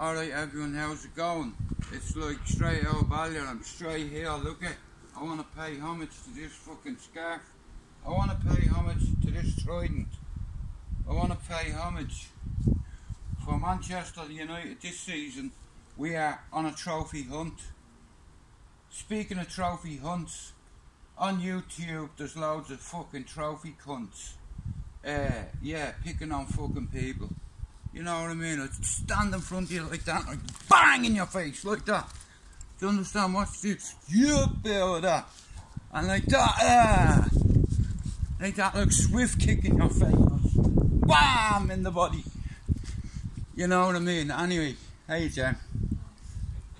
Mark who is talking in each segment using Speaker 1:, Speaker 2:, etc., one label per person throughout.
Speaker 1: Alright everyone, how's it going? It's like straight out of Ballyer, I'm straight here, look at I wanna pay homage to this fucking scarf. I wanna pay homage to this trident. I wanna pay homage for Manchester United this season. We are on a trophy hunt. Speaking of trophy hunts, on YouTube there's loads of fucking trophy cunts. Uh, yeah, picking on fucking people. You know what I mean? I'd stand in front of you like that, like bang in your face, like that. Do you understand? Watch this. You build that. And like that, ah. Like that, like swift kick in your face. Bam! In the body. You know what I mean? Anyway, hey Jen.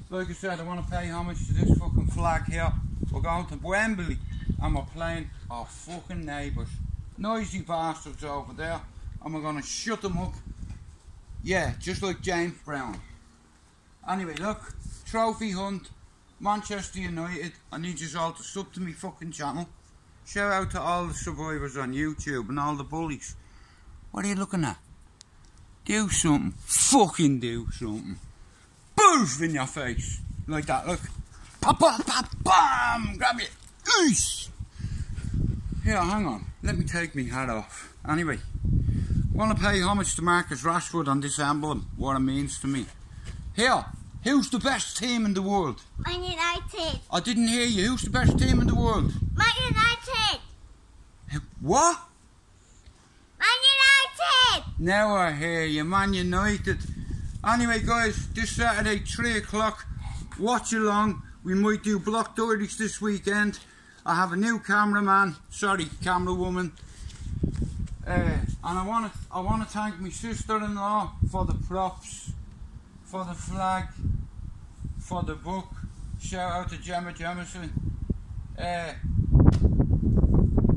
Speaker 1: Like I said, I want to pay homage to this fucking flag here. We're going to Wembley and we're playing our fucking neighbours. Noisy bastards over there. And we're going to shut them up yeah, just like James Brown. Anyway, look, trophy hunt, Manchester United. I need you all to sub to me fucking channel. Shout out to all the survivors on YouTube and all the bullies. What are you looking at? Do something. Fucking do something. Boof in your face. Like that, look. Pop, pop, pop, bam! Grab it. Eesh! Here, hang on. Let me take my hat off. Anyway want to pay homage to Marcus Rashford on this emblem, what it means to me. Here, who's the best team in the world?
Speaker 2: Man United.
Speaker 1: I didn't hear you. Who's the best team in the world?
Speaker 2: Man United.
Speaker 1: What?
Speaker 2: Man United.
Speaker 1: Now I hear you, Man United. Anyway, guys, this Saturday, 3 o'clock, watch along. We might do block 30s this weekend. I have a new cameraman, sorry, camera woman. Uh, and I want to I want to thank my sister-in-law for the props, for the flag, for the book. Shout out to Gemma Jemison. Uh,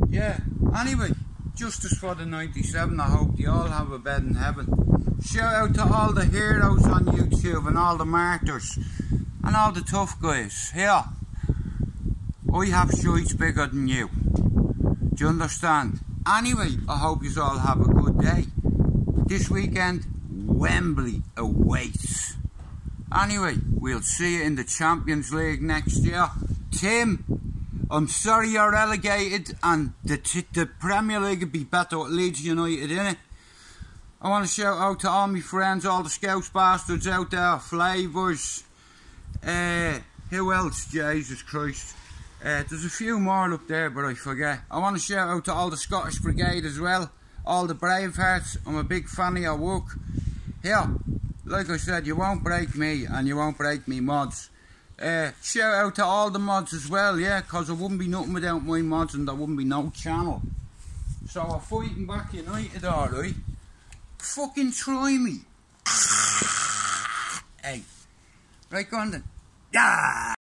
Speaker 1: yeah. Anyway, justice for the 97. I hope you all have a bed in heaven. Shout out to all the heroes on YouTube and all the martyrs and all the tough guys. Here, I have shite bigger than you. Do you understand? Anyway, I hope you all have a good day. This weekend, Wembley awaits. Anyway, we'll see you in the Champions League next year. Tim, I'm sorry you're relegated and the, the Premier League would be better with Leeds United in it. I want to shout out to all my friends, all the Scouse bastards out there, Flavours. Uh, who else? Jesus Christ. Uh, there's a few more up there, but I forget. I want to shout out to all the Scottish Brigade as well, all the Bravehearts. I'm a big fan of your work. Here, like I said, you won't break me and you won't break me mods. Uh, shout out to all the mods as well, yeah, because there wouldn't be nothing without my mods and there wouldn't be no channel. So I'm fighting back united, alright? Fucking try me. hey. Right, go on then. Yeah.